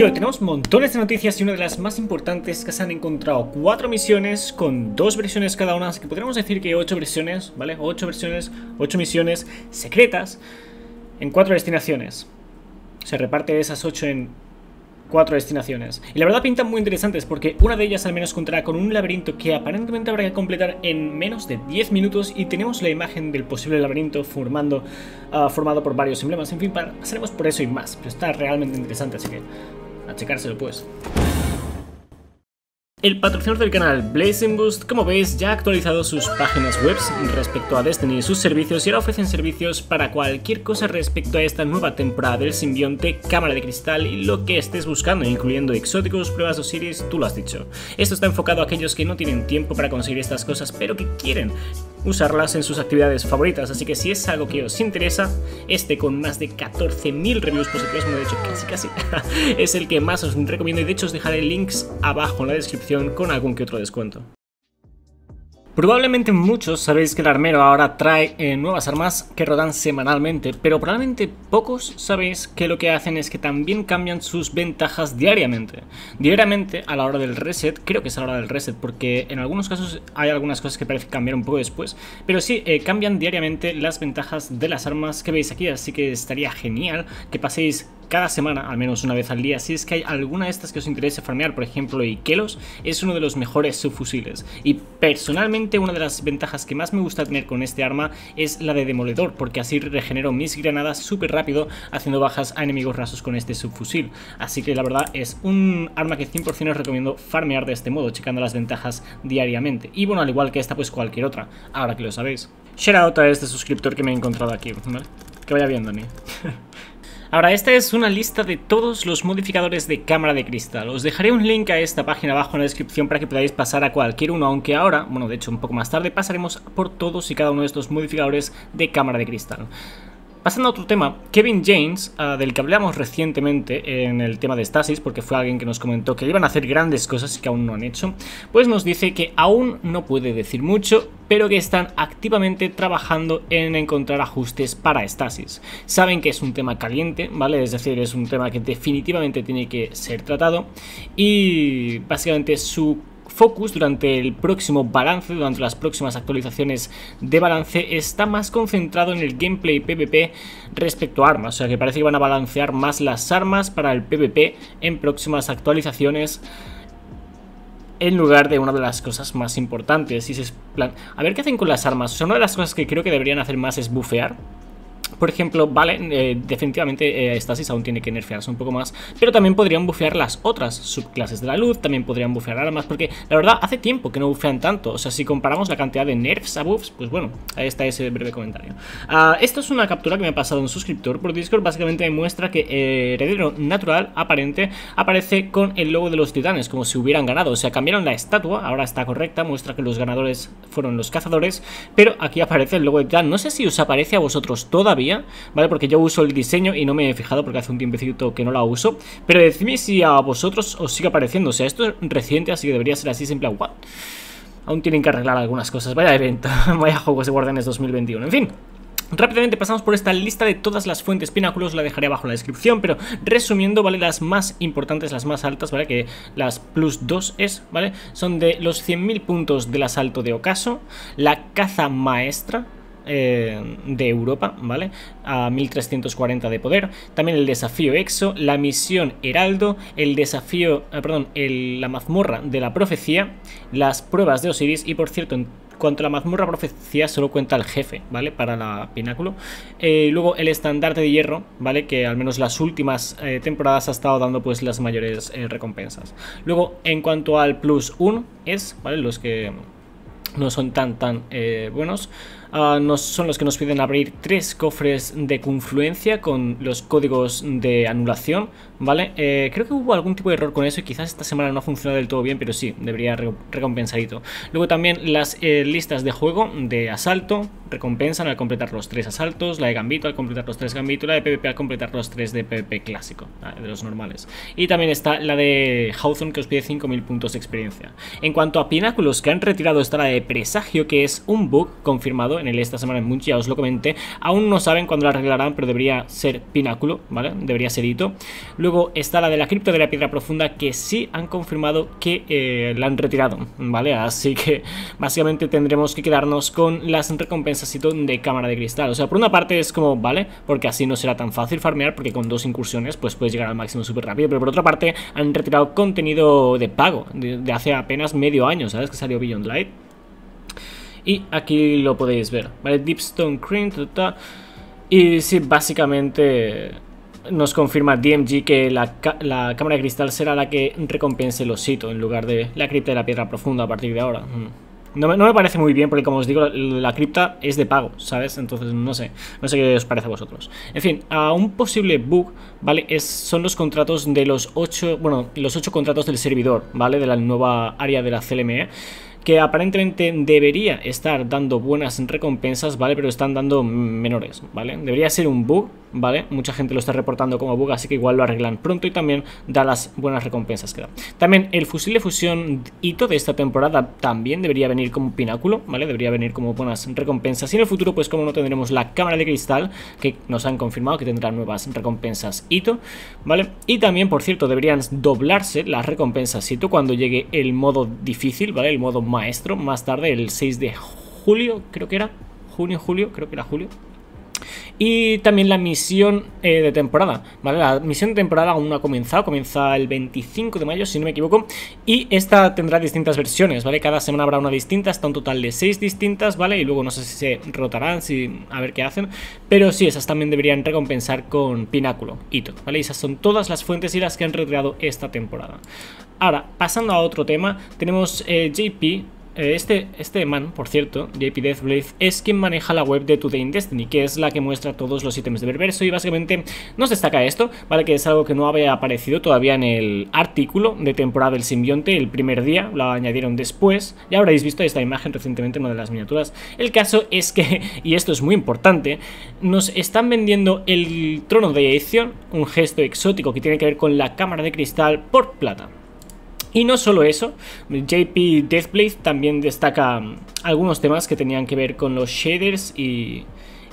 Yo, tenemos montones de noticias y una de las más importantes que se han encontrado cuatro misiones con dos versiones cada una, así que podríamos decir que ocho versiones, ¿vale? Ocho versiones, ocho misiones secretas en cuatro destinaciones. Se reparte esas ocho en cuatro destinaciones. Y la verdad pintan muy interesantes porque una de ellas al menos contará con un laberinto que aparentemente habrá que completar en menos de 10 minutos y tenemos la imagen del posible laberinto formando, ah, formado por varios emblemas. En fin, pasaremos por eso y más, pero está realmente interesante, así que a checárselo pues. El patrocinador del canal Blazing Boost, como veis, ya ha actualizado sus páginas web respecto a Destiny y sus servicios y ahora ofrecen servicios para cualquier cosa respecto a esta nueva temporada del simbionte, cámara de cristal y lo que estés buscando, incluyendo exóticos, pruebas o series, tú lo has dicho. Esto está enfocado a aquellos que no tienen tiempo para conseguir estas cosas, pero que quieren usarlas en sus actividades favoritas, así que si es algo que os interesa, este con más de 14.000 reviews positivas, bueno de hecho casi casi, es el que más os recomiendo y de hecho os dejaré links abajo en la descripción con algún que otro descuento. Probablemente muchos sabéis que el armero ahora trae eh, nuevas armas que rodan semanalmente, pero probablemente pocos sabéis que lo que hacen es que también cambian sus ventajas diariamente. Diariamente a la hora del reset, creo que es a la hora del reset, porque en algunos casos hay algunas cosas que parece cambiar un poco después, pero sí, eh, cambian diariamente las ventajas de las armas que veis aquí, así que estaría genial que paséis cada semana, al menos una vez al día, si es que hay alguna de estas que os interese farmear, por ejemplo, Ikelos es uno de los mejores subfusiles. Y personalmente una de las ventajas que más me gusta tener con este arma es la de demoledor, porque así regenero mis granadas súper rápido haciendo bajas a enemigos rasos con este subfusil. Así que la verdad es un arma que 100% os recomiendo farmear de este modo, checando las ventajas diariamente. Y bueno, al igual que esta, pues cualquier otra, ahora que lo sabéis. Shout out a este suscriptor que me he encontrado aquí, ¿vale? Que vaya bien, Dani. Ahora, esta es una lista de todos los modificadores de cámara de cristal. Os dejaré un link a esta página abajo en la descripción para que podáis pasar a cualquier uno, aunque ahora, bueno, de hecho un poco más tarde, pasaremos por todos y cada uno de estos modificadores de cámara de cristal. Pasando a otro tema, Kevin James, ah, del que hablamos recientemente en el tema de Stasis, porque fue alguien que nos comentó que iban a hacer grandes cosas y que aún no han hecho, pues nos dice que aún no puede decir mucho, pero que están activamente trabajando en encontrar ajustes para Stasis. Saben que es un tema caliente, ¿vale? Es decir, es un tema que definitivamente tiene que ser tratado y básicamente su focus durante el próximo balance, durante las próximas actualizaciones de balance, está más concentrado en el gameplay PvP respecto a armas. O sea que parece que van a balancear más las armas para el PvP en próximas actualizaciones en lugar de una de las cosas más importantes. A ver qué hacen con las armas. O sea, una de las cosas que creo que deberían hacer más es bufear por ejemplo, vale, eh, definitivamente eh, Stasis aún tiene que nerfearse un poco más, pero también podrían bufear las otras subclases de la luz, también podrían bufear armas, porque la verdad hace tiempo que no bufean tanto, o sea, si comparamos la cantidad de nerfs a buffs, pues bueno, ahí está ese breve comentario. Uh, esto es una captura que me ha pasado un suscriptor por Discord, básicamente me muestra que eh, Heredero Natural aparente aparece con el logo de los titanes, como si hubieran ganado, o sea, cambiaron la estatua, ahora está correcta, muestra que los ganadores fueron los cazadores, pero aquí aparece el logo de titán, no sé si os aparece a vosotros todavía ¿vale? Porque yo uso el diseño y no me he fijado porque hace un tiempecito que no la uso. Pero decidme si a vosotros os sigue apareciendo. O sea, esto es reciente, así que debería ser así, simple. Aún tienen que arreglar algunas cosas. Vaya evento, vaya juegos de Guardianes 2021. En fin. Rápidamente pasamos por esta lista de todas las fuentes pináculos, la dejaré abajo en la descripción, pero resumiendo, ¿vale? Las más importantes, las más altas, ¿vale? Que las plus 2 es, ¿vale? Son de los 100.000 puntos del asalto de ocaso, la caza maestra, eh, de Europa, ¿vale? A 1340 de poder. También el desafío EXO, la misión Heraldo, el desafío, eh, perdón, la mazmorra de la profecía, las pruebas de Osiris y por cierto, en cuanto a la mazmorra profecía solo cuenta el jefe, ¿vale? Para la pináculo. Eh, luego el estandarte de hierro, ¿vale? Que al menos las últimas temporadas ha estado dando pues las mayores recompensas. Luego, en cuanto al plus 1, es, ¿vale? Los que no son tan tan eh, Ah, son los que nos piden abrir tres cofres de confluencia con los códigos de anulación, ¿vale? Eh, creo que hubo algún tipo de error con eso y quizás esta semana no ha funcionado del todo bien, pero sí, debería recompensadito. Luego también las eh, listas de juego de asalto, recompensan al completar los tres asaltos, la de Gambito al completar los tres Gambito la de PvP al completar los tres de PvP clásico, de los normales. Y también está la de Hawthorne que os pide 5000 puntos de experiencia. En cuanto a pináculos que han retirado está la de Presagio, que es un bug confirmado en el esta semana en Munch, ya os lo comenté. Aún no saben cuándo la arreglarán, pero debería ser pináculo, ¿vale? Debería ser hito. Luego está la de la cripto de la piedra profunda, que sí han confirmado que eh, la han retirado, ¿vale? Así que básicamente tendremos que quedarnos con las recompensas de cámara de cristal. O sea, por una parte es como, ¿vale? Porque así no será tan fácil farmear, porque con dos incursiones pues puedes llegar al máximo súper rápido. Pero por otra parte han retirado contenido de pago de, hace apenas medio año, ¿sabes? Que salió Beyond Light. Y aquí lo podéis ver, ¿vale? Deepstone Cream, y sí, básicamente nos confirma DMG que la, cámara de cristal será la que recompense los hitos en lugar de la cripta de la piedra profunda a partir de ahora. Mm. No me, parece muy bien porque como os digo, la, cripta es de pago, ¿sabes? Entonces no sé, no sé qué os parece a vosotros. En fin, a un posible bug, ¿vale? Es, son los contratos de los 8, bueno, los 8 contratos del servidor, ¿vale? De la nueva área de la CLME que aparentemente debería estar dando buenas recompensas, ¿vale? Pero están dando menores, ¿vale? Debería ser un bug, ¿vale? Mucha gente lo está reportando como bug, así que igual lo arreglan pronto y también da las buenas recompensas que da. También el fusil de fusión hito de esta temporada también debería venir como pináculo, ¿vale? Debería venir como buenas recompensas. Y en el futuro, pues como no tendremos la cámara de cristal, que nos han confirmado que tendrá nuevas recompensas hito, ¿vale? Y también, por cierto, deberían doblarse las recompensas hito cuando llegue el modo difícil, ¿vale? El modo maestro, más tarde, el 6 de julio, creo que era. Junio, julio, creo que era julio. Y también la misión eh, de temporada, ¿vale? La misión de temporada aún no ha comenzado, comienza el 25 de mayo, si no me equivoco. Y esta tendrá distintas versiones, ¿vale? Cada semana habrá una distinta, hasta un total de 6 distintas, ¿vale? Y luego no sé si se rotarán, si, a ver qué hacen. Pero sí, esas también deberían recompensar con Pináculo, Hito, ¿vale? Y esas son todas las fuentes y las que han retirado esta temporada. Ahora, pasando a otro tema, tenemos eh, JP, este, este man, por cierto, JP Deathblade, es quien maneja la web de Today in Destiny, que es la que muestra todos los ítems de Berverso y básicamente nos destaca esto, ¿vale? Que es algo que no había aparecido todavía en el artículo de temporada del simbionte el primer día, lo añadieron después, ya habréis visto esta imagen recientemente en una de las miniaturas. El caso es que, y esto es muy importante, nos están vendiendo el trono de Aethion, un gesto exótico que tiene que ver con la cámara de cristal por plata. Y no solo eso, JP Deathblade también destaca mm, algunos temas que tenían que ver con los shaders y,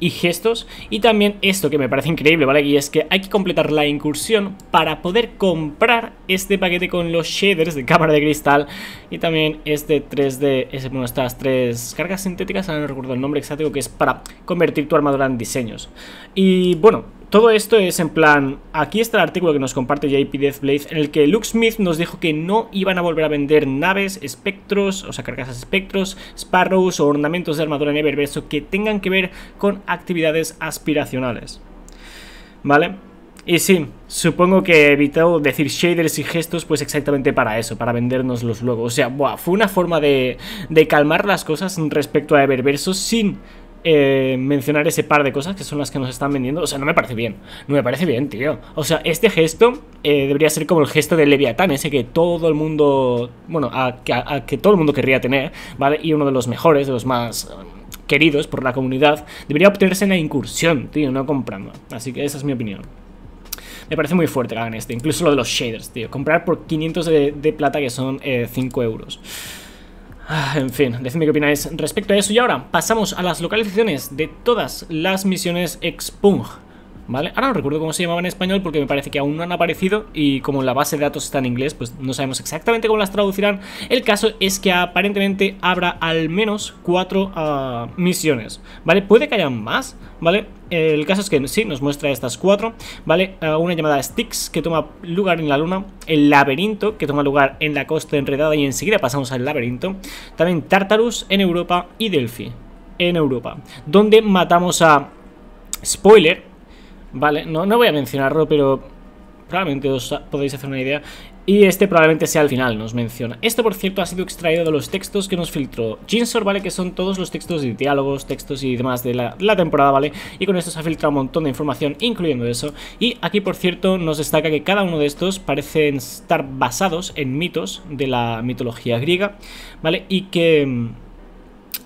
gestos y también esto que me parece increíble, ¿vale? Y es que hay que completar la incursión para poder comprar este paquete con los shaders de cámara de cristal y también este 3D, ese, bueno, estas tres cargas sintéticas, no recuerdo el nombre exacto, que es para convertir tu armadura en diseños. Y bueno, todo esto es en plan, aquí está el artículo que nos comparte JP Deathblade en el que Luke Smith nos dijo que no iban a volver a vender naves, espectros, o sea, carcasas espectros, sparrows o ornamentos de armadura en Eververso que tengan que ver con actividades aspiracionales. ¿Vale? Y sí, supongo que evitó decir shaders y gestos pues exactamente para eso, para vendérnoslos luego. O sea, buah, fue una forma de, de calmar las cosas respecto a Eververso sin eh, mencionar ese par de cosas que son las que nos están vendiendo. O sea, no me parece bien. No me parece bien, tío. O sea, este gesto eh, debería ser como el gesto de Leviatán, ese que todo el mundo. Bueno, a, que todo el mundo querría tener, ¿vale? Y uno de los mejores, de los más eh, queridos por la comunidad, debería obtenerse en la incursión, tío, no comprando. Así que esa es mi opinión. Me parece muy fuerte que hagan este. Incluso lo de los shaders, tío. Comprar por 500 de, de plata que son 5 euros. Ah, en fin, decidme qué opináis respecto a eso. Y ahora pasamos a las localizaciones de todas las misiones Expung. Ahora no recuerdo cómo se llamaba en español porque me parece que aún no han aparecido y como la base de datos está en inglés, pues no sabemos exactamente cómo las traducirán. El caso es que aparentemente habrá al menos cuatro ah, misiones, ¿vale? Puede que haya más, ¿vale? El caso es que sí, nos muestra estas cuatro, ¿vale? Ah, una llamada Styx que toma lugar en la luna, el laberinto que toma lugar en la costa enredada y enseguida pasamos al laberinto, también Tartarus en Europa y Delphi en Europa, donde matamos a... Spoiler, Vale, no, no voy a mencionarlo, pero probablemente os podéis hacer una idea. Y este probablemente sea el final, nos menciona. Esto, por cierto, ha sido extraído de los textos que nos filtró Jinsor, ¿vale? Que son todos los textos de diálogos, textos y demás de la, la, temporada, ¿vale? Y con esto se ha filtrado un montón de información, incluyendo eso. Y aquí, por cierto, nos destaca que cada uno de estos parecen estar basados en mitos de la mitología griega, ¿vale? Y que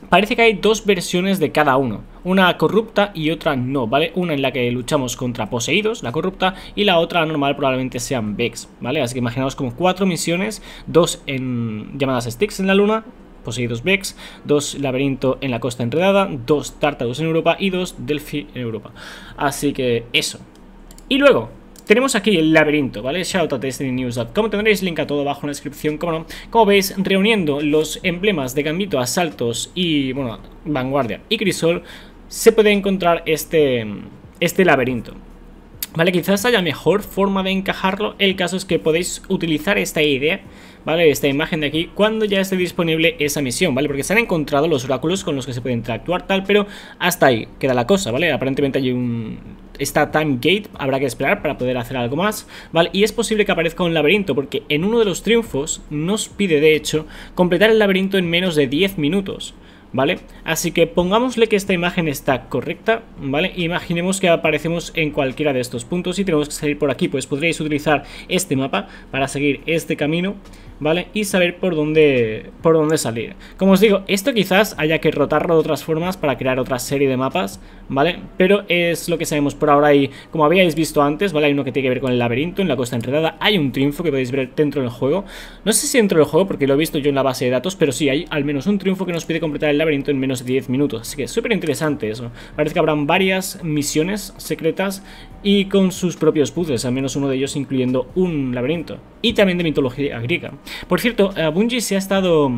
parece que hay dos versiones de cada uno. Una corrupta y otra no, ¿vale? Una en la que luchamos contra poseídos, la corrupta, y la otra normal probablemente sean Vex, ¿vale? Así que imaginaos como cuatro misiones, dos en llamadas Sticks en la luna, poseídos Vex, dos laberinto en la costa enredada, dos tártaros en Europa y dos Delphi en Europa. Así que eso. Y luego, tenemos aquí el laberinto, ¿vale? Shout out Como tendréis link a todo abajo en la descripción, como no. Como veis, reuniendo los emblemas de Gambito, Asaltos y, bueno, Vanguardia y Crisol, se puede encontrar este, este laberinto. Vale, quizás haya mejor forma de encajarlo. El caso es que podéis utilizar esta idea ¿vale? Esta imagen de aquí, cuando ya esté disponible esa misión, ¿vale? Porque se han encontrado los oráculos con los que se puede interactuar, tal, pero hasta ahí queda la cosa, ¿vale? Aparentemente hay un... Está time gate, habrá que esperar para poder hacer algo más, ¿vale? Y es posible que aparezca un laberinto, porque en uno de los triunfos nos pide, de hecho, completar el laberinto en menos de 10 minutos. ¿vale? Así que pongámosle que esta imagen está correcta, ¿vale? Imaginemos que aparecemos en cualquiera de estos puntos y tenemos que salir por aquí, pues podríais utilizar este mapa para seguir este camino, ¿vale? Y saber por dónde, por dónde salir. Como os digo, esto quizás haya que rotarlo de otras formas para crear otra serie de mapas, ¿vale? Pero es lo que sabemos por ahora y como habíais visto antes, ¿vale? Hay uno que tiene que ver con el laberinto en la costa enredada, hay un triunfo que podéis ver dentro del juego. No sé si dentro del juego porque lo he visto yo en la base de datos, pero sí, hay al menos un triunfo que nos pide completar el laberinto en menos de 10 minutos. Así que súper interesante eso. Parece que habrán varias misiones secretas y con sus propios puzzles, al menos uno de ellos incluyendo un laberinto. Y también de mitología griega. Por cierto, eh, Bungie se ha estado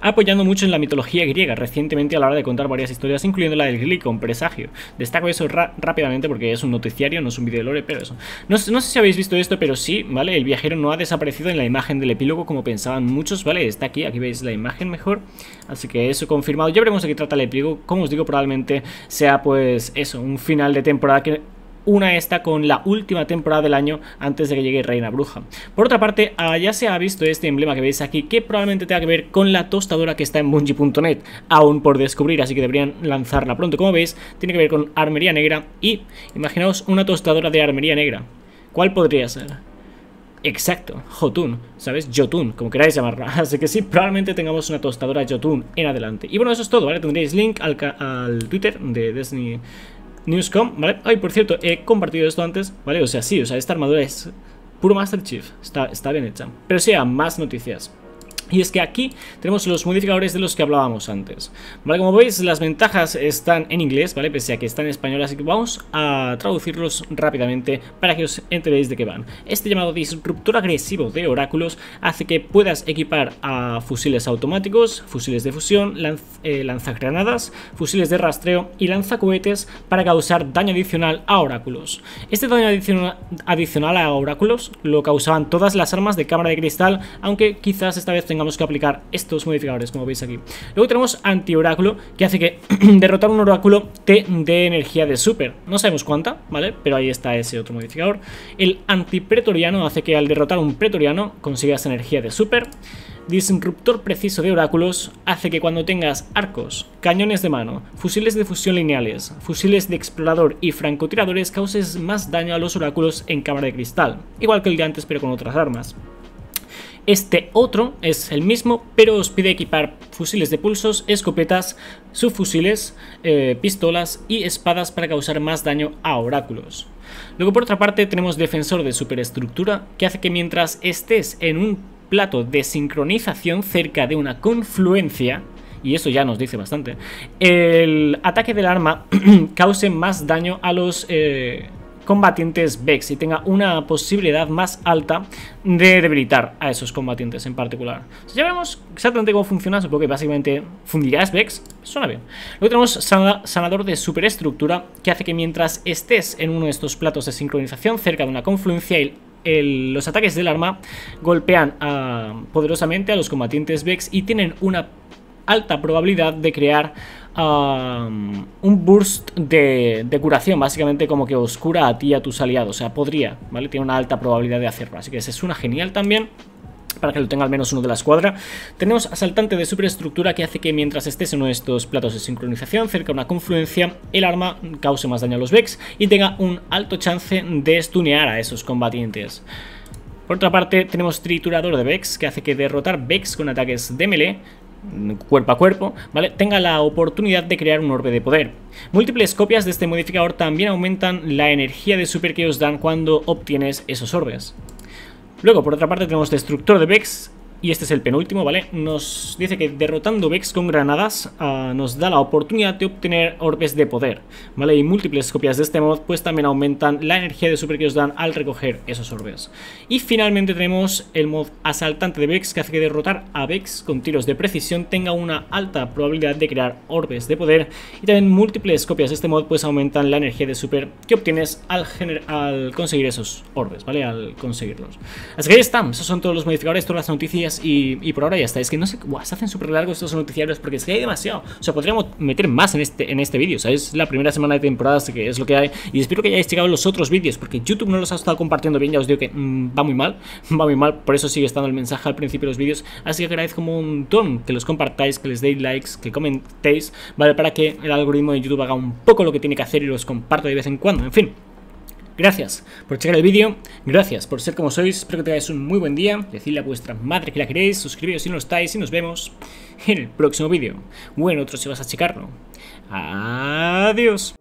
apoyando mucho en la mitología griega recientemente a la hora de contar varias historias, incluyendo la del Glicon, presagio. Destaco eso rápidamente porque es un noticiario, no es un vídeo de lore, pero eso. No, no, sé si habéis visto esto, pero sí, ¿vale? El viajero no ha desaparecido en la imagen del epílogo como pensaban muchos, ¿vale? Está aquí, aquí veis la imagen mejor. Así que eso confirmado. Ya veremos de qué trata el epílogo. Como os digo, probablemente sea pues eso, un final de temporada que una esta con la última temporada del año antes de que llegue Reina Bruja. Por otra parte, ah, ya se ha visto este emblema que veis aquí, que probablemente tenga que ver con la tostadora que está en Bungie.net, aún por descubrir, así que deberían lanzarla pronto. Como veis, tiene que ver con armería negra y, imaginaos, una tostadora de armería negra. ¿Cuál podría ser? Exacto, Jotun, ¿sabes? Jotun, como queráis llamarla. Así que sí, probablemente tengamos una tostadora Jotun en adelante. Y bueno, eso es todo, ¿vale? Tendréis link al, Twitter de Destiny Newscom, ¿vale? Ay, por cierto, he compartido esto antes, ¿vale? O sea, sí, o sea, esta armadura es puro Master Chief, está, está bien hecha. Pero sí, más noticias. Y es que aquí tenemos los modificadores de los que hablábamos antes. ¿Vale? Como veis, las ventajas están en inglés, ¿vale? Pese a que están en español, así que vamos a traducirlos rápidamente para que os enteréis de qué van. Este llamado disruptor agresivo de oráculos hace que puedas equipar a fusiles automáticos, fusiles de fusión, eh, lanzagranadas, fusiles de rastreo y lanzacohetes para causar daño adicional a oráculos. Este daño adicional a oráculos lo causaban todas las armas de cámara de cristal, aunque quizás esta vez tenga tengamos que aplicar estos modificadores, como veis aquí. Luego tenemos anti-oráculo, que hace que derrotar un oráculo te dé energía de super. No sabemos cuánta, ¿vale? Pero ahí está ese otro modificador. El anti-pretoriano hace que al derrotar un pretoriano consigas energía de super. Disruptor preciso de oráculos hace que cuando tengas arcos, cañones de mano, fusiles de fusión lineales, fusiles de explorador y francotiradores causes más daño a los oráculos en cámara de cristal, igual que el de antes pero con otras armas. Este otro es el mismo, pero os pide equipar fusiles de pulsos, escopetas, subfusiles, eh, pistolas y espadas para causar más daño a oráculos. Luego por otra parte tenemos defensor de superestructura, que hace que mientras estés en un plato de sincronización cerca de una confluencia, y eso ya nos dice bastante, el ataque del arma cause más daño a los... Eh, combatientes Vex y tenga una posibilidad más alta de debilitar a esos combatientes en particular. Si ya vemos exactamente cómo funciona, supongo que básicamente fundirás Vex, suena bien. Luego tenemos sanador de superestructura que hace que mientras estés en uno de estos platos de sincronización cerca de una confluencia los ataques del arma golpean poderosamente a los combatientes Vex y tienen una alta probabilidad de crear un burst de, curación, básicamente como que os cura a ti y a tus aliados. O sea, podría, ¿vale? Tiene una alta probabilidad de hacerlo. Así que esa es una genial también para que lo tenga al menos uno de la escuadra. Tenemos asaltante de superestructura que hace que mientras estés en uno de estos platos de sincronización cerca de una confluencia, el arma cause más daño a los Vex y tenga un alto chance de stunear a esos combatientes. Por otra parte, tenemos triturador de Vex que hace que derrotar Vex con ataques de melee cuerpo a cuerpo, ¿vale? Tenga la oportunidad de crear un orbe de poder. Múltiples copias de este modificador también aumentan la energía de super que os dan cuando obtienes esos orbes. Luego, por otra parte, tenemos Destructor de Vex, y este es el penúltimo, ¿vale? Nos dice que derrotando Vex con granadas uh, nos da la oportunidad de obtener orbes de poder, ¿vale? Y múltiples copias de este mod pues también aumentan la energía de super que os dan al recoger esos orbes. Y finalmente tenemos el mod asaltante de Vex que hace que derrotar a Vex con tiros de precisión tenga una alta probabilidad de crear orbes de poder y también múltiples copias de este mod pues aumentan la energía de super que obtienes al, al conseguir esos orbes, ¿vale? Al conseguirlos. Así que ahí están, esos son todos los modificadores, todas las noticias y, por ahora ya está. Es que no sé, se hacen súper largos estos noticiarios porque es que hay demasiado. O sea, podríamos meter más en este, en este vídeo. O es la primera semana de temporada, así que es lo que hay. Y espero que hayáis llegado los otros vídeos porque YouTube no los ha estado compartiendo bien. Ya os digo que mm, va muy mal, va muy mal. Por eso sigue estando el mensaje al principio de los vídeos. Así que agradezco un montón que los compartáis, que les deis likes, que comentéis, ¿vale? Para que el algoritmo de YouTube haga un poco lo que tiene que hacer y los comparto de vez en cuando. En fin. Gracias por checar el vídeo, gracias por ser como sois, espero que tengáis un muy buen día, decidle a vuestra madre que la queréis, suscribiros si no lo estáis y nos vemos en el próximo vídeo. Bueno, otro si vas a checarlo. Adiós.